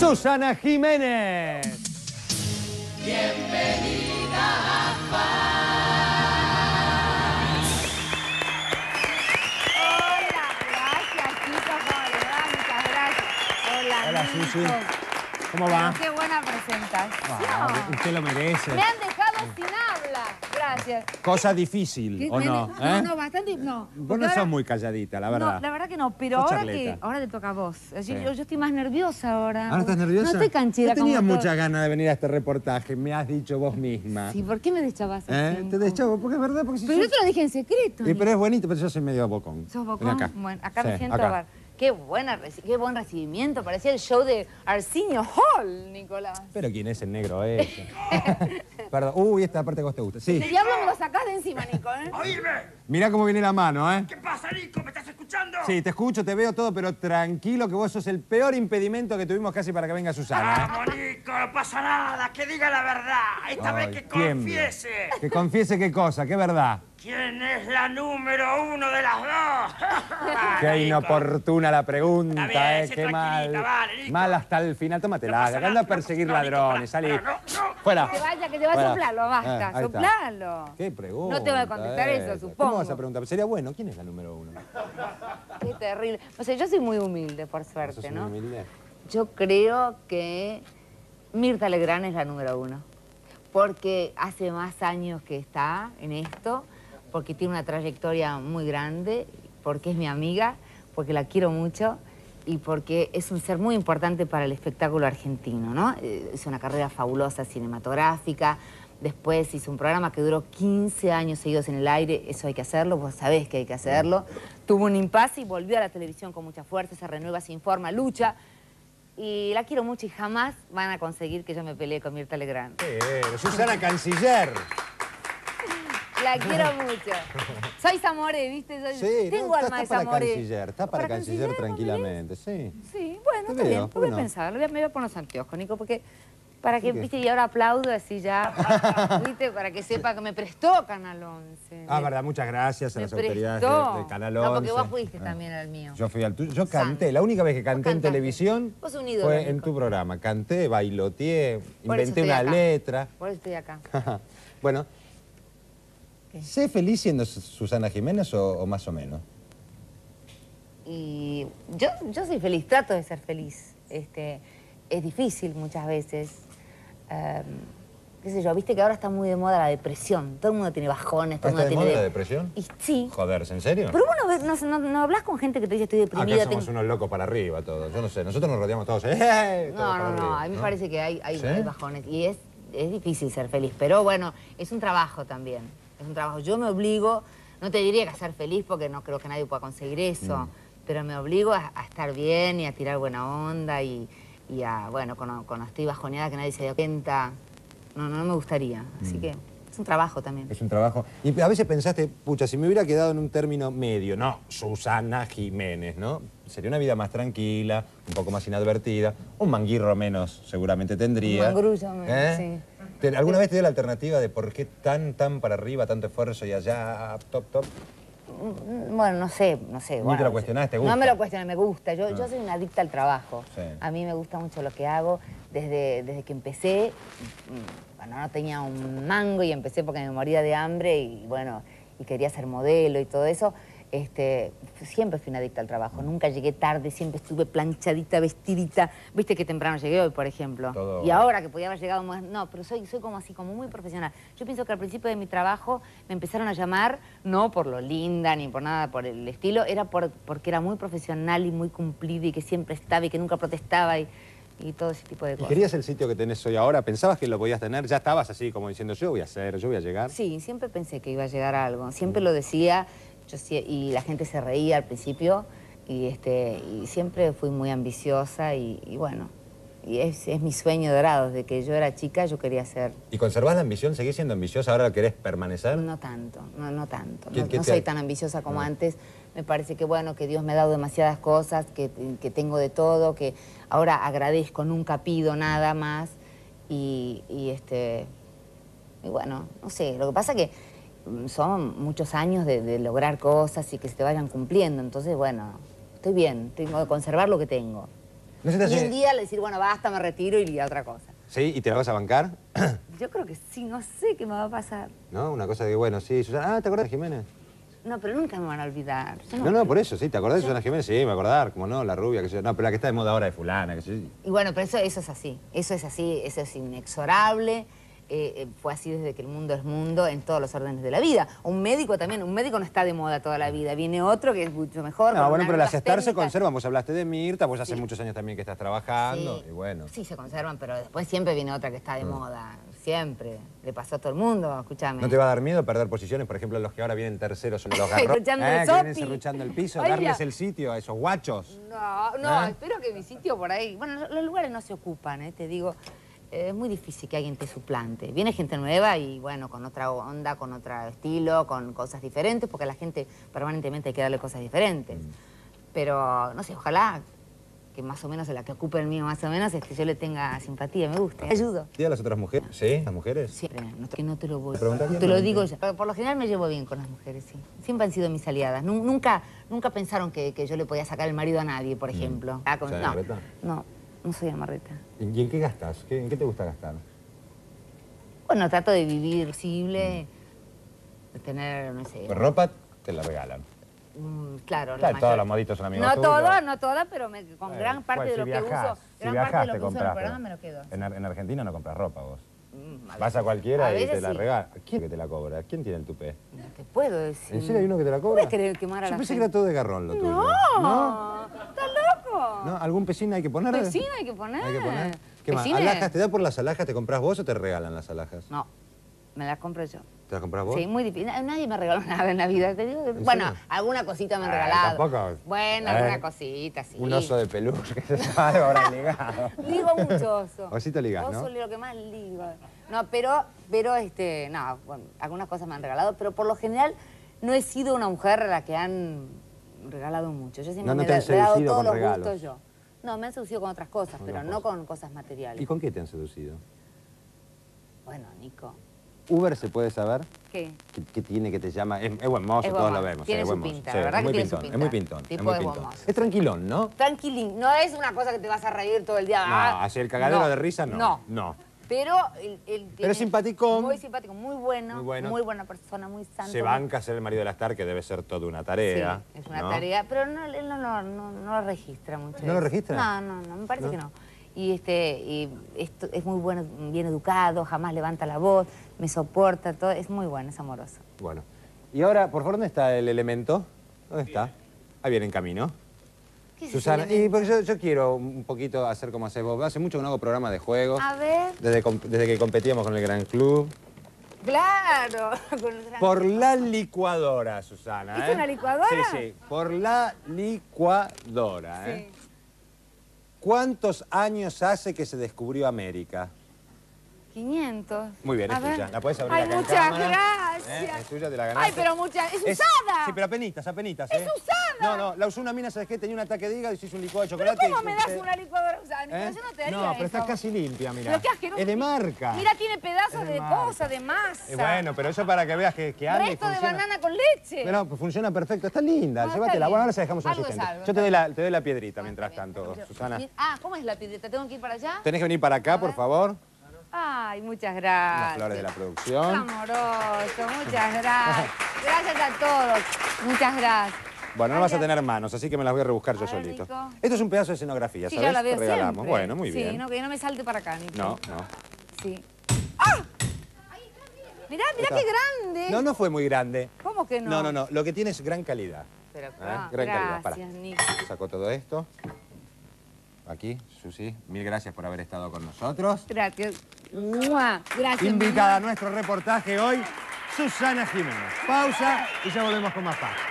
Susana Jiménez. Bienvenida a Paz. Hola, gracias chicos, ¿cómo les va? Muchas gracias. Hola, Hola. Susi. ¿Cómo va? Pero Qué buena presentación. Usted lo merece. Me han. Gracias. Cosa difícil, ¿Qué- ¿o no? No, ¿Eh? no, bastante. No. Vos no ahora- sos muy calladita, la verdad. No, la verdad que no, pero Sos ahora charleta. que ahora te toca a vos. Yo, Sí. estoy más nerviosa ahora. ¿Ahora estás nerviosa? No estoy canchera No tenía como todo. muchas ganas de venir a este reportaje, me has dicho vos misma. Sí, ¿por qué me deschavas así? ¿Eh? Te deschavo, porque es verdad, porque si Pero sos- yo te lo dije en secreto. Y, pero es bonito, pero yo soy medio bocón. ¿Sos Ven bocón? acá. Bueno, acá Sí, me siento acá. a ver. Qué, buena, qué buen recibimiento. Parecía el show de Arsenio Hall, Nicolás. Pero quién es el negro ese. Perdón. Uy, esta parte que vos te gusta. Sí. El diablo me lo sacás de encima, Nico, ¿eh? ¡Oírme! Mirá cómo viene la mano, ¿eh? ¿Qué pasa, Nico? ¿Me estás escuchando? Sí, te escucho, te veo todo, pero tranquilo que vos sos el peor impedimento que tuvimos casi para que venga Susana. ¿eh? Vamos, Nico, no pasa nada. Que diga la verdad. Esta Ay, vez que confiese. Que confiese qué cosa, qué verdad. ¿Quién es la número uno de las dos? Qué inoportuna la pregunta, Está bien, ¿eh? Qué mal. vale, mal hasta el final. Tómatela, No que anda a perseguir no ladrones, salí. no, no. Fuera. Que vaya, que te va a soplarlo, Eh, basta, está. soplalo. ¿Qué pregunta? No te voy a contestar eso, supongo. ¿Cómo vas a preguntar? Sería bueno, ¿quién es la número uno? Qué terrible. O sea, yo soy muy humilde, por ¿Sos suerte, muy ¿no? humilde? Yo creo que Mirta Legrand es la número uno. Porque hace más años que está en esto, porque tiene una trayectoria muy grande, porque es mi amiga, porque la quiero mucho y porque es un ser muy importante para el espectáculo argentino, ¿no? Eh, Hizo una carrera fabulosa cinematográfica, después hizo un programa que duró 15 años seguidos en el aire, eso hay que hacerlo, vos sabés que hay que hacerlo. Tuvo un impasse y volvió a la televisión con mucha fuerza, se renueva, se informa, lucha. Y la quiero mucho y jamás van a conseguir que yo me pelee con Mirta Legrand. Susana Canciller. La quiero mucho. Soy Zamoré, ¿viste? Soy- Sí, Tengo no, está- alma de está para Zamoré. canciller, está para, canciller, ¿vos tranquilamente, sí. Sí, bueno, está bien. Voy a pensar. Me voy a poner los anteojos, Nico, porque... Para que, ¿Por qué? viste, y ahora aplaudo así ya, viste, para que sepa que me prestó Canal 11. Ah, verdad, muchas gracias a me las autoridades de, de Canal 11. No, porque vos fuiste Ah. también al mío. Yo fui al tuyo. Yo canté. La única vez que canté en televisión Vos un ídolo, fue en Nico. tu programa. Canté, bailoteé, inventé una acá. letra. Por eso estoy acá. bueno, ¿Qué? ¿sé feliz siendo Su- Susana Jiménez o, o más o menos? Y yo, yo soy feliz, trato de ser feliz. Este, es difícil muchas veces. Em, qué sé yo, viste que ahora está muy de moda la depresión. Todo el mundo tiene bajones, todo el ¿Está mundo de tiene... moda la de- depresión? Y sí. Joderse, ¿en serio? Pero vos no, no, no, no hablas con gente que te dice estoy Acá deprimida. somos tengo-". unos locos para arriba todos. Yo no sé, nosotros nos rodeamos todos. ¡eh! Todos No, para no, no, arriba, a mí me parece que hay, hay, ¿Sí? hay bajones. Y es, es difícil ser feliz, pero bueno, es un trabajo también. Es un trabajo. Yo me obligo, no te diría que a ser feliz porque no creo que nadie pueda conseguir eso, Mm. pero me obligo a, a estar bien y a tirar buena onda y, y a, bueno, cuando, cuando estoy bajoneada que nadie se dé cuenta, no, no, me gustaría. Así Mm. que es un trabajo también. Es un trabajo. Y a veces pensaste, pucha, si me hubiera quedado en un término medio, no, Susana Jiménez, ¿no? Sería una vida más tranquila, un poco más inadvertida, un manguirro menos seguramente tendría. Un mangrullo menos, ¿Eh? ¿Te- ¿Alguna vez te dio la alternativa de por qué tan, tan para arriba, tanto esfuerzo y allá, top, top? Mm, Bueno, no sé, no sé. ¿Ni bueno, te lo cuestionás? ¿Te gusta? No me lo cuestioné, me gusta. Yo, yo Ah. soy una adicta al trabajo. Sí. A mí me gusta mucho lo que hago. Desde, desde que empecé, mm, bueno, no tenía un mango y empecé porque me moría de hambre y bueno, y quería ser modelo y todo eso. Este, siempre fui una adicta al trabajo, nunca llegué tarde, siempre estuve planchadita, vestidita. Viste que temprano llegué hoy, por ejemplo. Todo- Y ahora que podía haber llegado más... No, pero soy, soy como así, como muy profesional. Yo pienso que al principio de mi trabajo me empezaron a llamar, no por lo linda ni por nada por el estilo, era por, porque era muy profesional y muy cumplida y que siempre estaba y que nunca protestaba y, y todo ese tipo de ¿Y cosas. querías el sitio que tenés hoy ahora? ¿Pensabas que lo podías tener? ¿Ya estabas así como diciendo, yo voy a hacer, yo voy a llegar? Sí, siempre pensé que iba a llegar a algo. Siempre lo decía yo, sí- y la gente se reía al principio y, este, y siempre fui muy ambiciosa y, y bueno, y es, es mi sueño dorado. Desde que yo era chica yo quería ser... ¿Y conservás la ambición? ¿Seguís siendo ambiciosa? ¿Ahora querés permanecer? No tanto, no, no tanto. ¿Qué- No, qué no te- soy tan ambiciosa como No. antes. Me parece que bueno, que Dios me ha dado demasiadas cosas, que, que tengo de todo, que ahora agradezco, nunca pido nada más. Y, y, este y bueno, no sé, lo que pasa que mm, son muchos años de, de lograr cosas y que se te vayan cumpliendo. Entonces, bueno, estoy bien, tengo que conservar lo que tengo. ¿No se te Y un día le decir, bueno, basta, me retiro y a otra cosa. ¿Sí? ¿Y te la vas a bancar? Yo creo que sí, no sé qué me va a pasar. ¿No? Una cosa de, bueno, sí, Susana... Ah, ¿te de Jiménez? No, pero nunca me van a olvidar. No, no, por eso, sí. ¿Te acordás de Susana Jiménez? Sí, me acordar, como no, la rubia, que sé yo. No, pero la que está de moda ahora es fulana, que sé yo. Y bueno, pero eso, eso es así, eso es así, eso es inexorable. Eh, eh, fue así desde que el mundo es mundo en todos los órdenes de la vida. Un médico también, un médico no está de moda toda la vida, viene otro que es mucho mejor. No, bueno, pero las estar se conservan. Vos hablaste de Mirta, vos hace Sí. muchos años también que estás trabajando. Sí. Y bueno. Sí, se conservan, pero después siempre viene otra que está Mm. de moda. Siempre. Le pasó a todo el mundo, escúchame. ¿No te va a dar miedo perder posiciones? Por ejemplo, los que ahora vienen terceros son los garros. ¿Eh? Que vienen serruchando el piso, Oiga. darles el sitio a esos guachos. No, no, ¿Eh? espero que mi sitio por ahí. Bueno, los lugares no se ocupan, te digo. Eh, Es muy difícil que alguien te suplante. Viene gente nueva y bueno, con otra onda, con otro estilo, con cosas diferentes, porque a la gente permanentemente hay que darle cosas diferentes. Mm. Pero, no sé, ojalá que más o menos en la que ocupe el mío, más o menos, este, yo le tenga simpatía, me guste. Ayudo. ¿Y a las otras mujeres? ¿Sí? ¿Las mujeres? Siempre, no, que no te lo voy. Preguntaría Te lo digo ya. Por lo general me llevo bien con las mujeres, sí. Siempre han sido mis aliadas. Nu- Nunca, nunca pensaron que, que yo le podía sacar el marido a nadie, por ejemplo. Ah, con- ¿Sos no, no, no soy amarreta. ¿Y en qué gastas? ¿Qué- ¿En qué te gusta gastar? Bueno, trato de vivir posible, de tener, no sé. Pues ropa te la regalan. mm, claro, Claro, la todos mayor- los moditos son amigos No tuyos. toda, no toda, pero me- con Eh, gran parte pues, de lo si que viajás, uso, si gran viajás, parte de lo que uso en el programa me lo quedo. En, Ar- en Argentina no compras ropa vos. Mm, a Vas a cualquiera a y te la regala. ¿Quién que te la cobra? ¿Quién tiene el tupé? No te puedo decir. ¿En serio hay uno que te la cobra? ¿Puedes querer quemar a Yo la pensé que era todo de garrón lo tuyo. No, ¿estás ¿No? ¿Algún pesín hay que poner? Pesín hay que poner. Hay que poner. ¿Qué más? ¿Te da por las alhajas? ¿Te compras vos o te regalan las alhajas? No, me las compro yo. ¿Te las compras vos? Sí, muy difícil. Na- Nadie me regaló nada en la vida. Te digo, que- bueno, serio? alguna cosita me han Ay, regalado. tampoco. Bueno, Eh, alguna cosita, sí. Un oso de peluche que se sabe ahora ligado. Ligo mucho oso. Osito ligás, Oso ¿no? lo que más ligo. No, pero, pero este, no, bueno, algunas cosas me han regalado, pero por lo general no he sido una mujer a la que han regalado mucho. Yo siempre No, no me te he dado todos los regalos. gustos yo. No, me han seducido con otras cosas, pero no con cosas materiales. ¿Y con qué te han seducido? Bueno, Nico, Uber se puede saber ¿qué? qué, qué tiene que te llama. Es, es buen mozo, Es todos lo vemos. Tiene es su buen mozo. pinta, Sí, la verdad es que muy su pintón, pinta. Es muy pintón. Tipo es muy de buen pintón. mozo. Es tranquilón, ¿no? Tranquilín, no es una cosa que te vas a reír todo el día. No, Ah, hacia el cagadero no, de risa no. No, No. Pero él, él Pero simpaticón. Muy simpático, muy bueno, Muy bueno. muy buena persona, muy santo. Se banca ser el marido de la Star, que debe ser toda una tarea. Sí, es una ¿no? tarea, pero no, él no, lo- no, no lo registra mucho. ¿No lo registra? No, no, no, me parece ¿No? que no. Y, este, y esto, es muy bueno, bien educado, jamás levanta la voz, me soporta, todo, es muy bueno, es amoroso. Bueno. Y ahora, por favor, ¿dónde está el elemento? ¿Dónde está? Ahí viene en camino. ¿Qué es ese Susana, y porque yo, yo quiero un poquito hacer como haces vos. Hace mucho que no hago programa de juegos. A ver, Desde, que competíamos con el Gran Club. claro. con el gran- Por la licuadora, Susana. ¿Es ¿eh? una licuadora? Sí, sí. Por la licuadora. ¿eh? ¿Cuántos años hace que se descubrió América? 500. Muy bien, A es ver. tuya. La puedes abrir Ay, acá en muchas cámara. gracias. ¿Eh? Es tuya, te la ganaste. Ay, pero muchas, es, Es- usada. Sí, pero apenitas, apenitas. Es ¿eh? usada. No, no, la usó una mina, ¿sabes qué? Tenía un ataque de hígado y se hizo un licuado de ¿Pero chocolate. cómo y- me das ¿eh? una licuadora usada? ¿Eh? Yo no te daría No, pero eso. estás casi limpia, mira. Pero qué asqueroso. Es de marca. Mira, tiene pedazos Es de de, cosa, de masa. Eh, bueno, pero eso para que veas que, que anda Resto de banana con leche. Pero pues, funciona perfecto, está linda, No, está llévatela. Bueno, ahora se dejamos un es asistente. algo, Yo te está doy, la, te doy la piedrita Ah, mientras está tanto, Susana. Ah, ¿cómo es la piedrita? ¿Tengo que ir para allá? Tenés que venir para acá, por favor. Ay, muchas Las gracias. flores de la producción. amoroso, muchas gracias. Gracias a todos. Muchas gracias. Bueno, no vas a tener manos, así que me las voy a rebuscar yo A ver, solito. Nico. Esto es un pedazo de escenografía, Sí, ¿sabes? ya la veo regalamos. siempre. Bueno, muy bien. Sí, no, que no me salte para acá, Nico. No, no. Sí. ¡Ah! Mirá, mirá Está. qué grande. No, no fue muy grande. ¿Cómo que no? No, no, no. Lo que tiene es gran calidad. Pero, ¿eh? ah, Gran calidad. gracias, Pará. Nico. Sacó todo esto. Aquí, Susi, mil gracias por haber estado con nosotros. Gracias. ¡Mua! Gracias. Invitada a nuestro reportaje hoy, Susana Jiménez. Pausa y ya volvemos con más paz.